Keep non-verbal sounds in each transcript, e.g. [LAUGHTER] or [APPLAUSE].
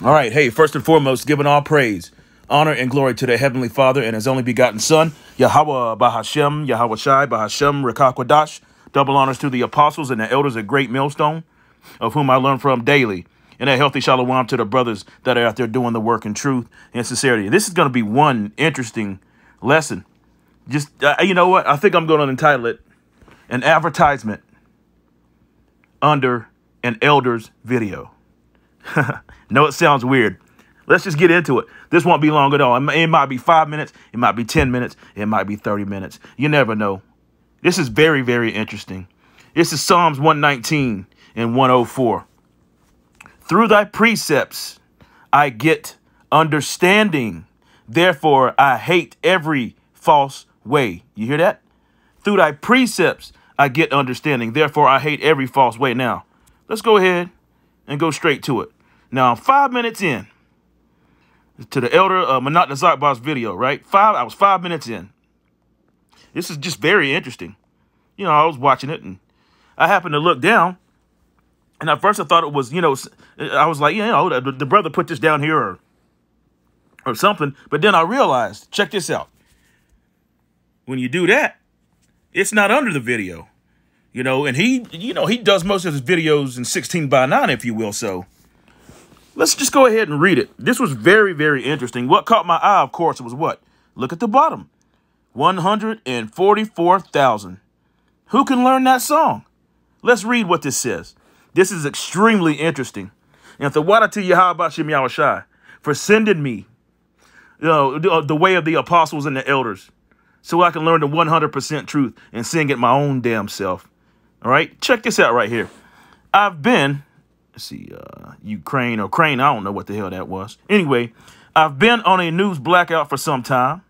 All right. Hey, first and foremost, giving all praise, honor, and glory to the Heavenly Father and His only begotten Son, Yahweh Bahashem, Yahweh Shai, Bahashem, Rekakwadash. Double honors to the apostles and the elders at Great Millstone, of whom I learn from daily. And a healthy shalom to the brothers that are out there doing the work in truth and sincerity. This is going to be one interesting lesson. Just, uh, you know what? I think I'm going to entitle it An Advertisement Under an Elder's Video. [LAUGHS] no, it sounds weird. Let's just get into it. This won't be long at all. It might be five minutes. It might be 10 minutes. It might be 30 minutes. You never know. This is very, very interesting. This is Psalms 119 and 104. Through thy precepts I get understanding. Therefore I hate every false way. You hear that? Through thy precepts I get understanding. Therefore I hate every false way. Now, let's go ahead and go straight to it. Now, five minutes in to the Elder uh, Manat Nazar video, right? Five, I was five minutes in. This is just very interesting. You know, I was watching it and I happened to look down and at first I thought it was, you know, I was like, you know, the, the brother put this down here or, or something. But then I realized, check this out. When you do that, it's not under the video, you know, and he, you know, he does most of his videos in 16 by 9, if you will. So let's just go ahead and read it. This was very, very interesting. What caught my eye, of course, was what? Look at the bottom. 144,000. Who can learn that song? Let's read what this says. This is extremely interesting. And the water to Yahweh Shem Shai for sending me, you know, the, uh, the way of the apostles and the elders, so I can learn the 100% truth and sing it my own damn self. All right, check this out right here. I've been, see, uh, Ukraine or Crane, I don't know what the hell that was. Anyway, I've been on a news blackout for some time.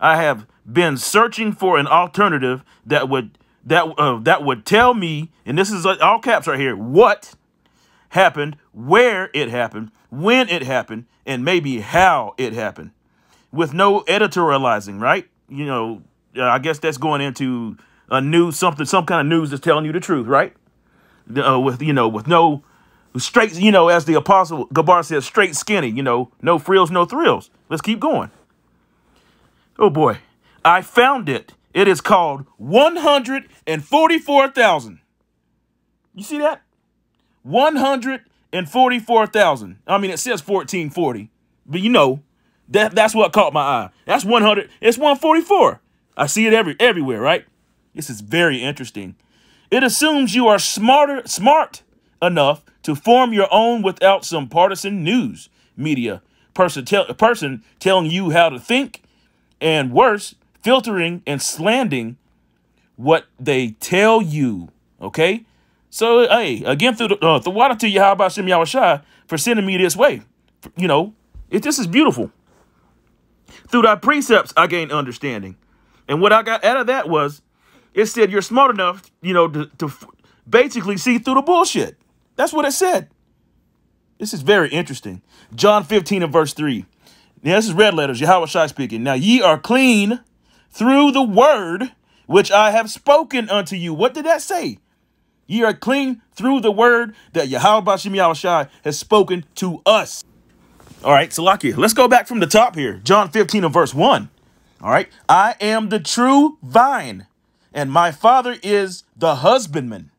I have been searching for an alternative that would that uh, that would tell me, and this is all caps right here, what happened, where it happened, when it happened, and maybe how it happened, with no editorializing, right? You know, uh, I guess that's going into a news something, some kind of news that's telling you the truth, right? Uh, with you know, with no straight, you know, as the apostle Gabar says, straight skinny, you know, no frills, no thrills. Let's keep going. Oh boy, I found it it is called 144,000. You see that? 144,000. I mean, it says 1440, but you know, that that's what caught my eye. That's 100. It's 144. I see it every everywhere, right? This is very interesting. It assumes you are smarter, smart enough to form your own without some partisan news media person, tell, person telling you how to think, and worse, filtering and slandering what they tell you. Okay? So, hey, again, through the, uh, the water to you, how about Shem Yahushua for sending me this way? You know, it this is beautiful. Through thy precepts, I gained understanding. And what I got out of that was, it said you're smart enough, you know, to, to basically see through the bullshit. That's what it said. This is very interesting. John 15 and verse 3. Now, this is red letters, Yahweh Shai speaking. Now, ye are clean through the word which I have spoken unto you. What did that say? Ye are clean through the word that Yahweh Yahushai has spoken to us. All right, Salakia, let's go back from the top here. John 15 and verse 1. All right, I am the true vine, and my father is the husbandman.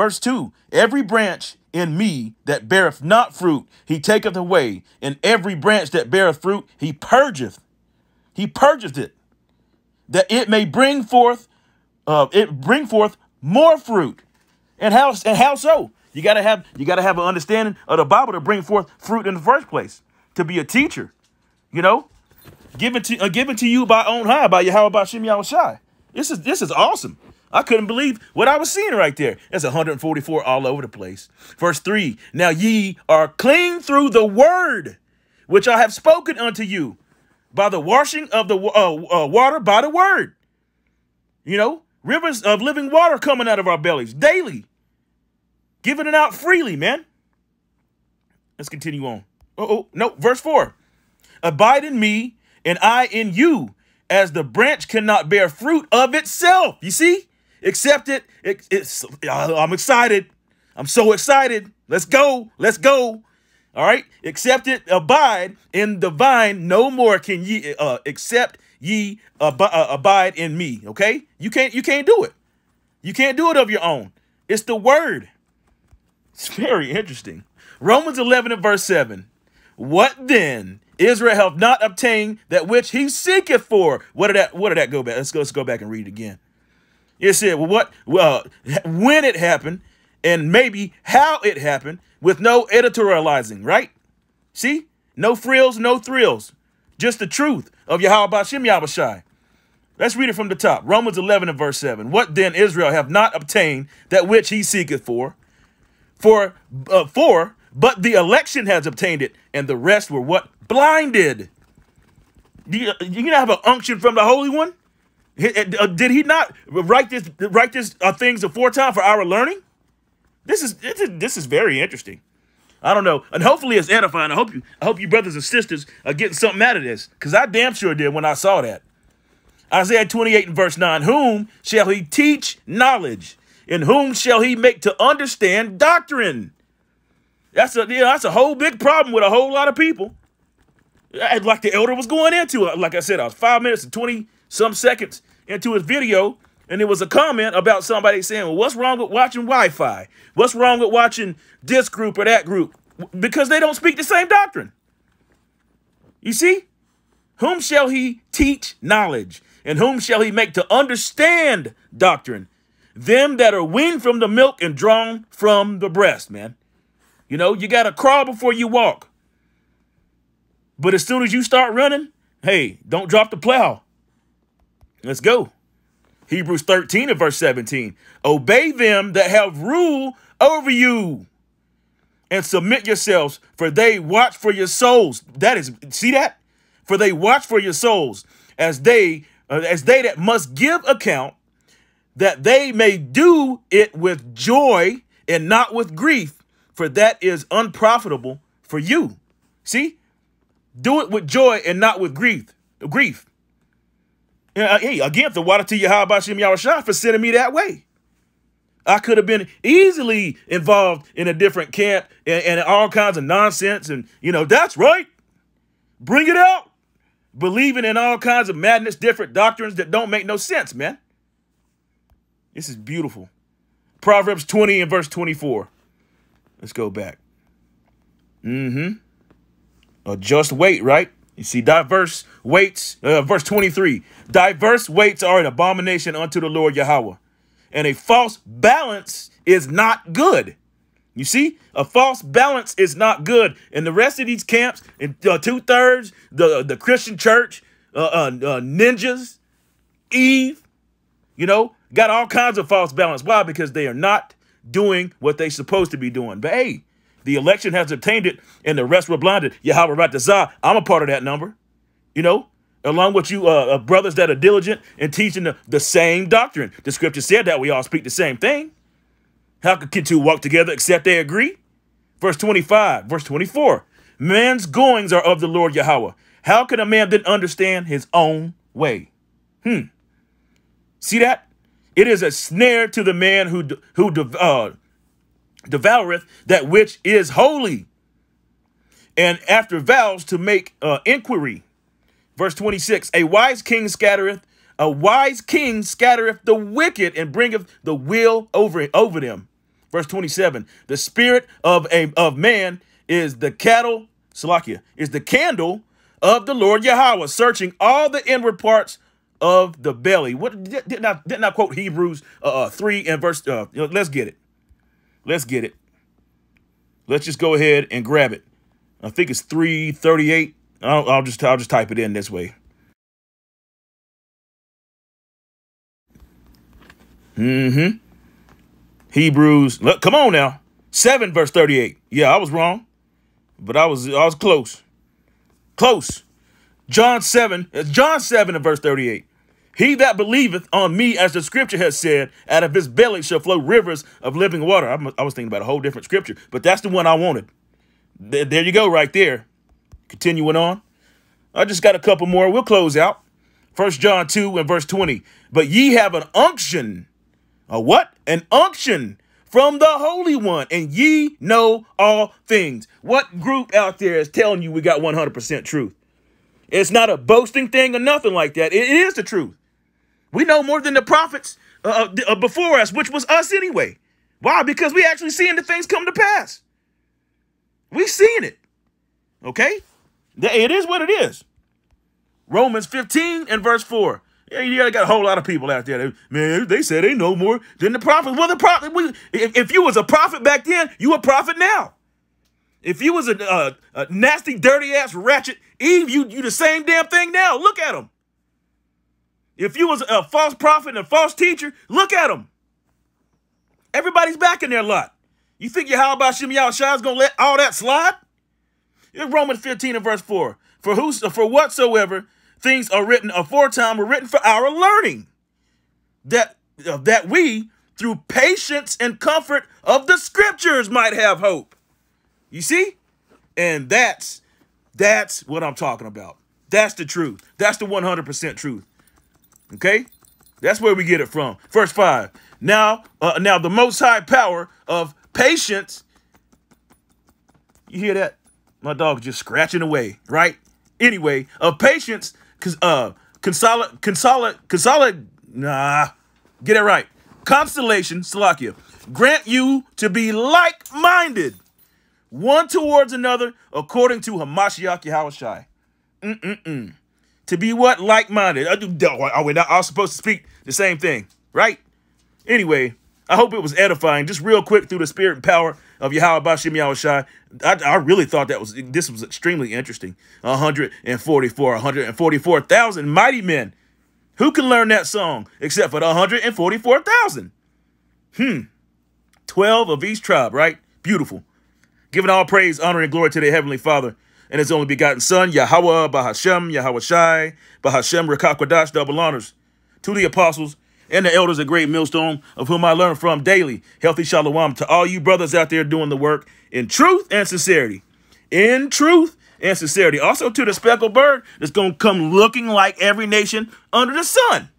Verse 2 Every branch in me that beareth not fruit, he taketh away, and every branch that beareth fruit, he purgeth. He purgeth it, that it may bring forth uh, it bring forth more fruit. And how and how so? You gotta have you gotta have an understanding of the Bible to bring forth fruit in the first place. To be a teacher, you know, given to uh, given to you by on high by Yahweh by Shem Shai. This is this is awesome. I couldn't believe what I was seeing right there. It's 144 all over the place. Verse 3 Now ye are clean through the word which I have spoken unto you by the washing of the uh, uh, water by the word. You know, rivers of living water coming out of our bellies daily, giving it out freely, man. Let's continue on. Oh, oh, no, verse 4. Abide in me, and I in you, as the branch cannot bear fruit of itself. You see? Accept it. it it's, I'm excited. I'm so excited. Let's go. Let's go. All right, Accept it abide in the vine, no more can ye uh, except ye ab- uh, abide in me. Okay, you can't you can't do it. You can't do it of your own. It's the word. It's very interesting. Romans 11 and verse 7. What then? Israel hath not obtained that which he seeketh for. What did that what did that go back? Let's go, let's go back and read it again. It said, what well when it happened, and maybe how it happened, with no editorializing, right? See? No frills, no thrills. Just the truth of Yahweh Yahushai. Let's read it from the top. Romans 11 and verse 7. What then Israel have not obtained that which he seeketh for? For, uh, for, but the election has obtained it, and the rest were what? Blinded. Do you, you not have an unction from the Holy One? Uh, did he not write this write this uh, things aforetime for our learning? This is, this is very interesting. I don't know, and hopefully it's edifying. I hope you I hope you brothers and sisters are getting something out of this, because I damn sure did when I saw that. Isaiah 28 and verse 9, whom shall he teach knowledge? In whom shall he make to understand doctrine? That's a yeah, that's a whole big problem with a whole lot of people. Like the elder was going into it. Like I said, I was five minutes and 20 some seconds into his video, and it was a comment about somebody saying, well, what's wrong with watching Wi-Fi? What's wrong with watching this group or that group? Because they don't speak the same doctrine. You see? Whom shall he teach knowledge? And whom shall he make to understand doctrine? Them that are weaned from the milk and drawn from the breast, man. You know, you got to crawl before you walk. But as soon as you start running, hey, don't drop the plow. Let's go. Hebrews 13 and verse 17. Obey them that have rule over you and submit yourselves, for they watch for your souls. That is, see that? For they watch for your souls as they uh, as they that must give account that they may do it with joy and not with grief, for that is unprofitable for you. See? Do it with joy and not with grief. Grief. Uh, hey, again, the water to Yahweh Shem Yahushua for sending me that way. I could have been easily involved in a different camp and, and all kinds of nonsense. And, you know, that's right. Bring it out. Believing in all kinds of madness, different doctrines that don't make no sense, man. This is beautiful. Proverbs 20 and verse 24. Let's go back. Mm-hmm. Just wait, right? You see, diverse weights, uh, verse 23. Diverse weights are an abomination unto the Lord Yahweh, and a false balance is not good. You see, a false balance is not good. And the rest of these camps, uh, two thirds, the the Christian church, uh, uh, uh, ninjas, Eve, you know, got all kinds of false balance. Why? Because they are not doing what they're supposed to be doing. But hey, the election has obtained it, and the rest were blinded. Yahweh Ratazah, I'm a part of that number. You know, along with you uh, uh, brothers that are diligent in teaching the, the same doctrine. The scripture said that we all speak the same thing. How can two walk together except they agree? Verse 25, verse 24. Man's goings are of the Lord Yahweh. How can a man then understand his own way? Hmm. See that? It is a snare to the man who who uh, devoureth that which is holy. And after vows to make uh, inquiry. Verse 26, a wise king scattereth, a wise king scattereth the wicked and bringeth the will over, over them. Verse 27, the spirit of a of man is the cattle, Salakia, is the candle of the Lord Yahweh, searching all the inward parts of the belly. What did, did not did not quote Hebrews uh, uh 3 and verse uh, let's get it. Let's get it. Let's just go ahead and grab it. I think it's 338. I'll, I'll just I'll just type it in this way. Mm-hmm. Hebrews, look, come on now. 7 verse 38. Yeah, I was wrong. But I was I was close. Close. John 7, John 7 and verse 38. He that believeth on me, as the scripture has said, out of his belly shall flow rivers of living water. I was thinking about a whole different scripture, but that's the one I wanted. There you go, right there. Continuing on. I just got a couple more. We'll close out. First John 2 and verse 20. But ye have an unction. A what? An unction from the Holy One, and ye know all things. What group out there is telling you we got 100% truth? It's not a boasting thing or nothing like that. it is the truth. We know more than the prophets uh, uh, uh, before us, which was us anyway. Why? Because we actually seeing the things come to pass. We seeing it. Okay? It is what it is. Romans 15 and verse 4. Yeah, you got a whole lot of people out there. Man, they said they know more than the prophets. Well, the prophet, if, if you was a prophet back then, you a prophet now. If you was a, a, a nasty, dirty ass ratchet Eve, you you the same damn thing now. Look at them. If you was a false prophet and a false teacher, look at them. Everybody's back in their lot. You think Yahweh Shem Yahushua is going to let all that slide? In Romans 15 and verse 4. For who, for whatsoever things are written aforetime were written for our learning, that, uh, that we, through patience and comfort of the scriptures, might have hope. You see? And that's, that's what I'm talking about. That's the truth. That's the 100% truth. Okay? That's where we get it from. Verse 5. Now, uh, now the most high power of patience. You hear that? My dog just scratching away, right? Anyway, of patience, uh, consolidate, consolidate, consolidate, nah, get it right. Constellation, Salakia, grant you to be like-minded, one towards another, according to Hamashiach Yahushai. Mm-mm-mm to be what? Like-minded. Are we not all supposed to speak the same thing, right? Anyway, I hope it was edifying. Just real quick through the spirit and power of Yahweh Bashim Yahushai. I, I really thought that was this was extremely interesting. 144, 144,000 mighty men. Who can learn that song except for the 144,000? Hmm. 12 of each tribe, right? Beautiful. Giving all praise, honor, and glory to the Heavenly Father and his only begotten Son, Yahweh, Bahashem, Yahweh Shai, Bahashem, Rekakwadash, double honors. To the apostles and the elders of Great Millstone, of whom I learn from daily. Healthy shalom to all you brothers out there doing the work in truth and sincerity. In truth and sincerity. Also to the speckled bird that's going to come looking like every nation under the sun.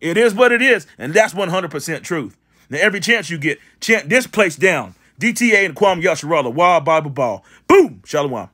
It is what it is, and that's 100% truth. Now, every chance you get, chant this place down. DTA and Kwam Yasharala, Wild Bible Ball. Boom! Shalom.